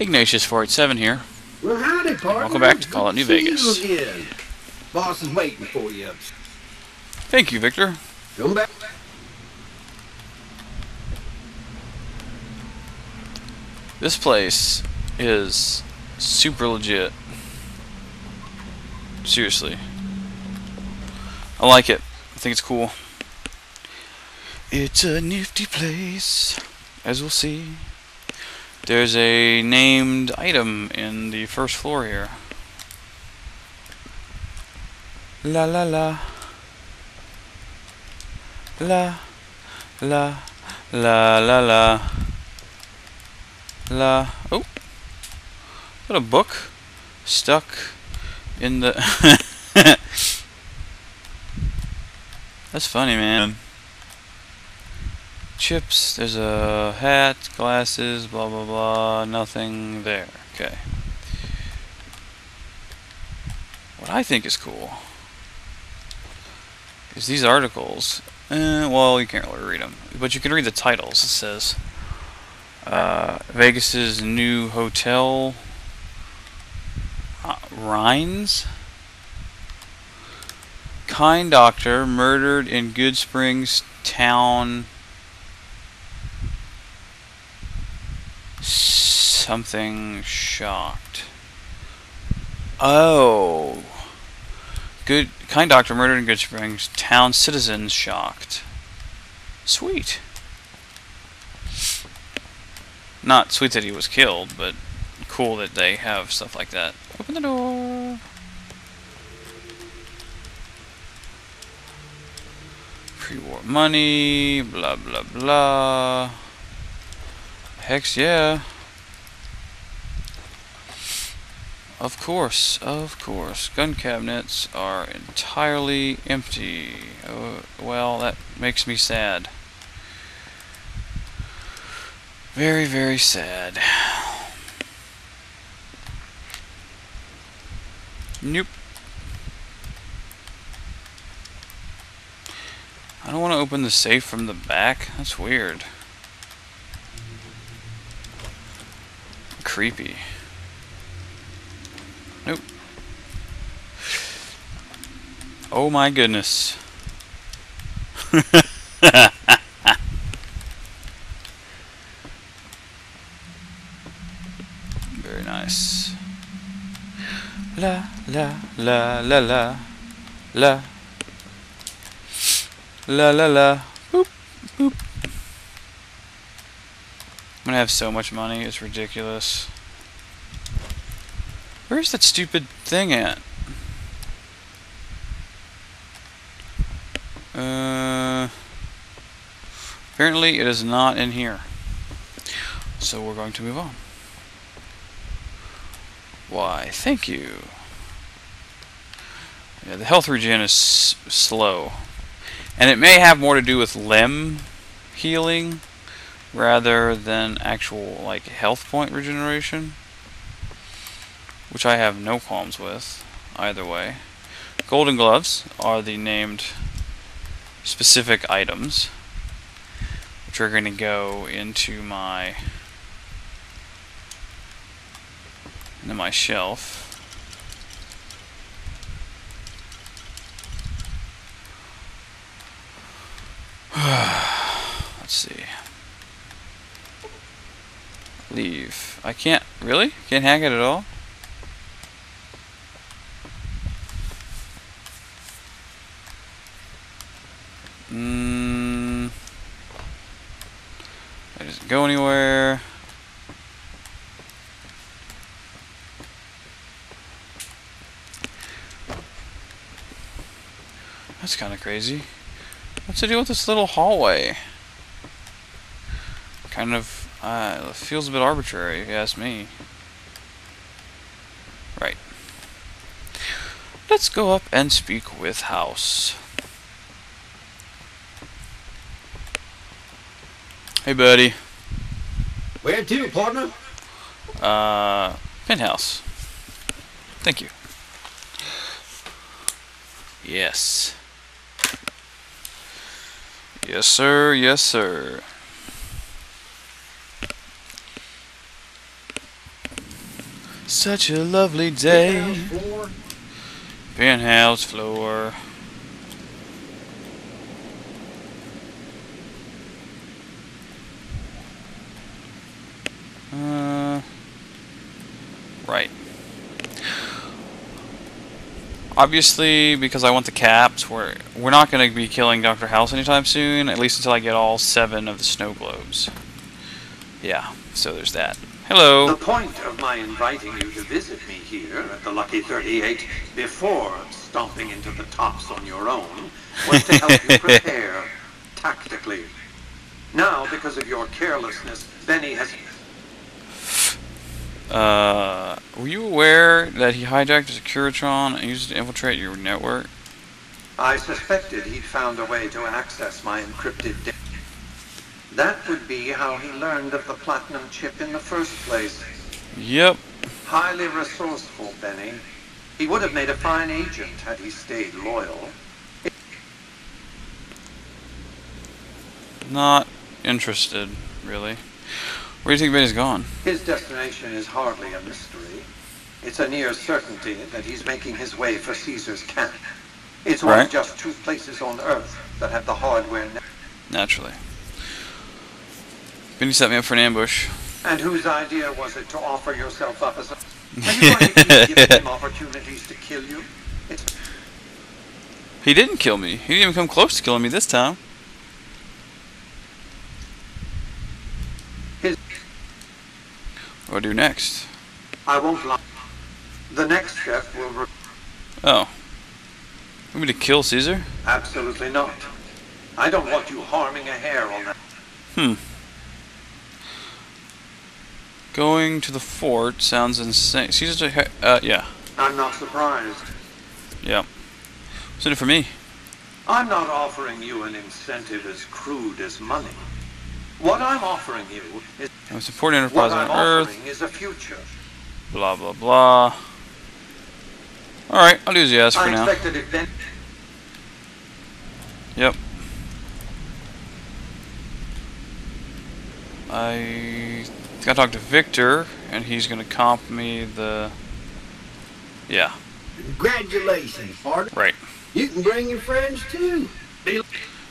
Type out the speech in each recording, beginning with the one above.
Ignatius487 here. Well, howdy, partner. Welcome back to Fallout New Vegas. See you again. Boss is waiting for you. Thank you, Victor. Come back. This place is super legit. Seriously. I like it. I think it's cool. It's a nifty place, as we'll see. There's a named item in the first floor here. La la la. La la la la la. La oh, got a book stuck in the. That's funny, man. Chips. There's a hat, glasses, blah blah blah. Nothing there. Okay. What I think is cool is these articles. Eh, well, you can't really read them, but you can read the titles. It says uh, Vegas's new hotel, uh, Rhines. Kind doctor murdered in Goodsprings town. Something shocked. Oh. Good kind doctor murdered in Goodsprings town citizens shocked. Sweet. Not sweet that he was killed, but cool that they have stuff like that. Open the door. Pre-war money, blah blah blah. Hex yeah. Of course, of course. Gun cabinets are entirely empty. Oh, well, that makes me sad. Very, very sad. Nope. I don't want to open the safe from the back. That's weird. Creepy. Oh my goodness. Very nice. La la la la la la la la la boop boop. I'm gonna have so much money, it's ridiculous. Where's that stupid thing at? Uh, apparently it is not in here. So we're going to move on. Why, thank you. Yeah, the health regen is slow. And it may have more to do with limb healing rather than actual like health point regeneration. Which I have no qualms with, either way. Golden gloves are the named specific items are going to go into my into my shelf. Let's see. Leave. I can't really? Can't hack it at all? Mm, it doesn't go anywhere. That's kind of crazy. What's the deal with this little hallway? Kind of, uh, feels a bit arbitrary, if you ask me. Right. Let's go up and speak with House. Hey, buddy. Where to, partner? Uh, penthouse. Thank you. Yes. Yes, sir. Yes, sir. Such a lovely day. Penthouse floor. Penthouse floor. Uh, right. Obviously, because I want the caps, we're we're not going to be killing Dr. House anytime soon. At least until I get all seven of the snow globes. Yeah. So there's that. Hello. The point of my inviting you to visit me here at the Lucky 38 before stomping into the tops on your own was to help you prepare tactically. Now, because of your carelessness, Benny has Uh, were you aware that he hijacked a Securitron and used it to infiltrate your network? I suspected he'd found a way to access my encrypted data. That would be how he learned of the platinum chip in the first place. Yep. Highly resourceful, Benny. He would have made a fine agent had he stayed loyal. Not interested, really. Where do you think Benny's gone? His destination is hardly a mystery. It's a near certainty that he's making his way for Caesar's camp. It's one Right. of just two places on Earth that have the hardware Naturally. Benny set me up for an ambush. And whose idea was it to offer yourself up as a... Are you going to him opportunities to kill you? It's He didn't kill me. He didn't even come close to killing me this time. His- What do I do next? I won't lie. The next step will... Re- Oh. Want me to kill Caesar? Absolutely not. I don't want you harming a hair on that. Hmm. Going to the fort sounds insane. Caesar's a... Uh, yeah. I'm not surprised. Yeah. What's in it for me? I'm not offering you an incentive as crude as money. What I'm offering you is Most important what enterprise I'm on Earth. is a future. Blah, blah, blah. Alright, I'll do as you ask for I now. expected it then. Yep. I gotta talk to Victor, and he's gonna comp me the. Yeah, Congratulations, partner. right. You can bring your friends too.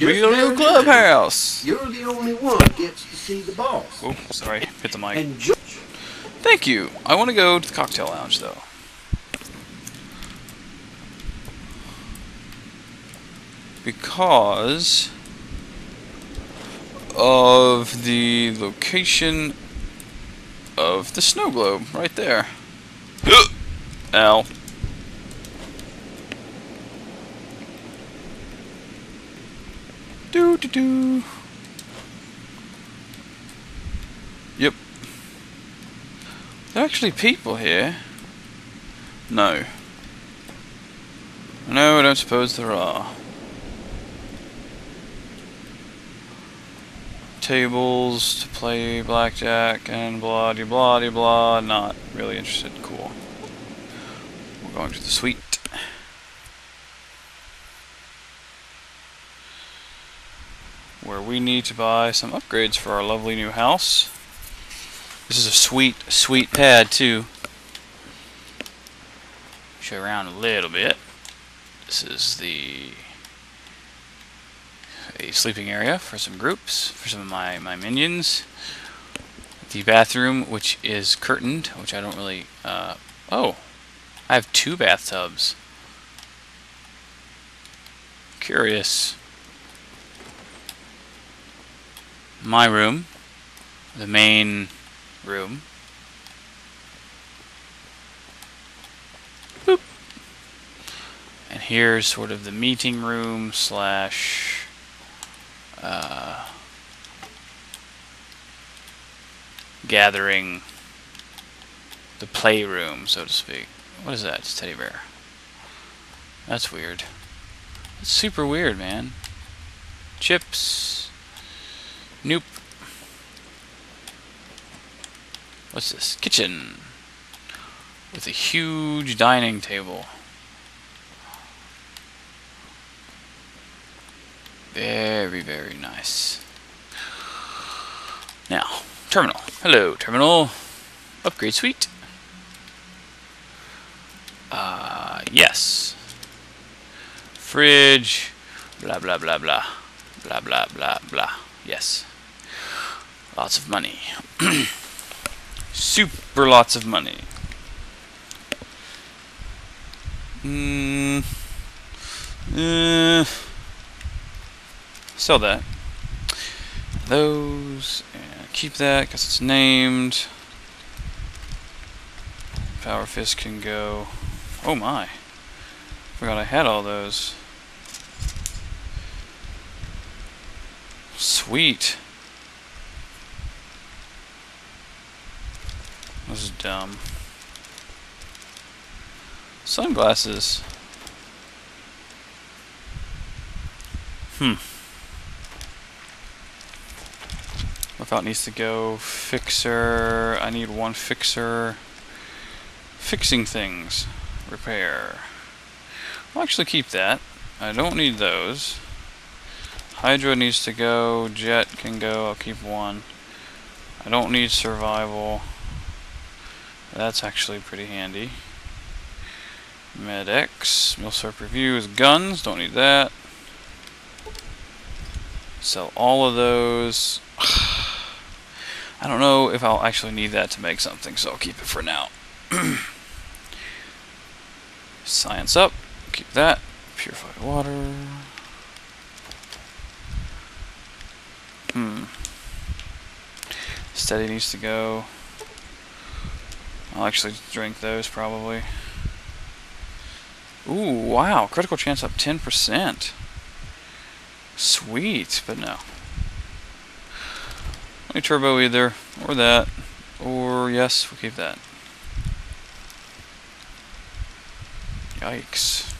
Got new clubhouse. You're the only one gets to see the boss. Oh, sorry, hit the mic. Enjoy. Thank you. I want to go to the cocktail lounge though. Because of the location of the snow globe right there. Ow. Do do do. Yep. There are actually people here. No. No, I don't suppose there are. Tables to play blackjack and blah de blah de blah. Not really interested. Cool. We're going to the suite. Where we need to buy some upgrades for our lovely new house. This is a sweet, sweet pad too. Show around a little bit. This is the a sleeping area for some groups, for some of my, my minions. The bathroom, which is curtained, which I don't really, uh, oh, I have two bathtubs. Curious. My room, the main room. Boop. And here's sort of the meeting room slash uh, gathering the playroom, so to speak. What is that? It's teddy bear. That's weird. That's super weird, man. Chips. Nope. What's this? Kitchen. With a huge dining table. Very, very nice. Now, terminal. Hello, terminal. Upgrade suite. Uh, yes. Fridge. Blah, blah, blah, blah. Blah, blah, blah, blah. Yes. Lots of money. Super lots of money. Mm, uh, sell that. Those. And keep that because it's named. Power Fist can go. Oh my. Forgot I had all those. Sweet. This is dumb. Sunglasses. Hmm. Buffout needs to go. Fixer. I need one fixer. Fixing things. Repair. I'll actually keep that. I don't need those. Hydra needs to go. Jet can go. I'll keep one. I don't need survival. That's actually pretty handy. MedX. Milsurp Review is guns. Don't need that. Sell all of those. I don't know if I'll actually need that to make something, so I'll keep it for now. Science up. Keep that. Purified water. Hmm. Steady needs to go. I'll actually drink those probably. Ooh, wow. Critical chance up 10%. Sweet, but no. Any turbo either, or that, or yes, we'll keep that. Yikes.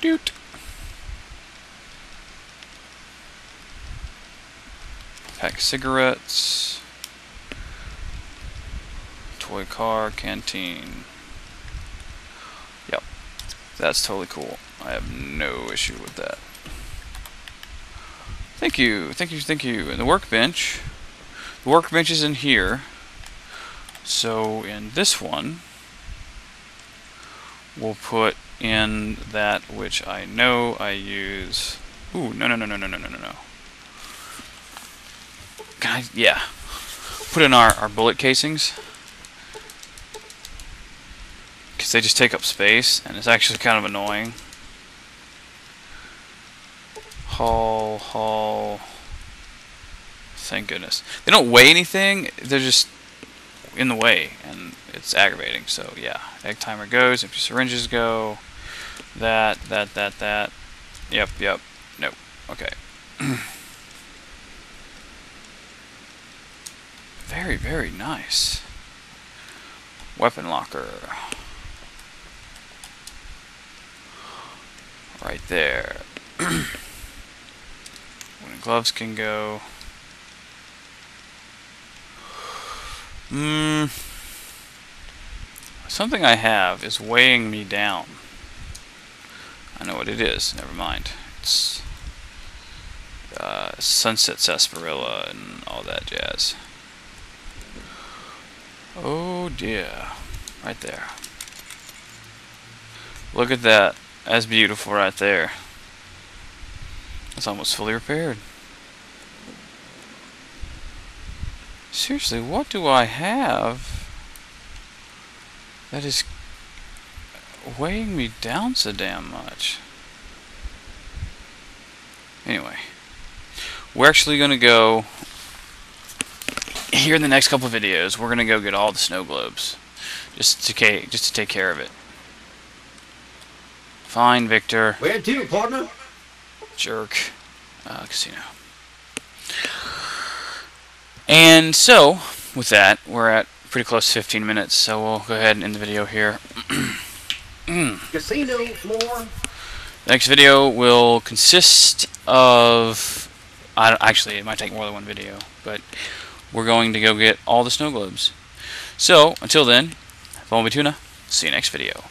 Doot. Pack cigarettes. Toy car, canteen. Yep. That's totally cool. I have no issue with that. Thank you, thank you, thank you. And the workbench. The workbench is in here. So in this one, we'll put in that which I know I use. Ooh, no, no, no, no, no, no, no, no, I, yeah. Put in our, our bullet casings. Because they just take up space, and it's actually kind of annoying. Haul, haul. Thank goodness. They don't weigh anything, they're just in the way, and it's aggravating. So yeah, egg timer goes, empty syringes go, that, that, that, that. Yep, yep, nope. Okay. very, very nice. Weapon locker. Right there. Wooden gloves can go. Hmm. Something I have is weighing me down. I know what it is. Never mind. It's uh, Sunset Sarsaparilla and all that jazz. Oh dear. Right there. Look at that. That's beautiful right there. It's almost fully repaired. Seriously, what do I have that is weighing me down so damn much? Anyway, we're actually going to go here in the next couple of videos. We're going to go get all the snow globes just to just to take care of it. Fine, Victor. Where to, partner? Jerk. Uh, casino. And so, with that, we're at pretty close to 15 minutes, so we'll go ahead and end the video here. Casino floor. The next video will consist of... I don't, actually, it might take more than one video, but we're going to go get all the snow globes. So, until then, me tuna. See you next video.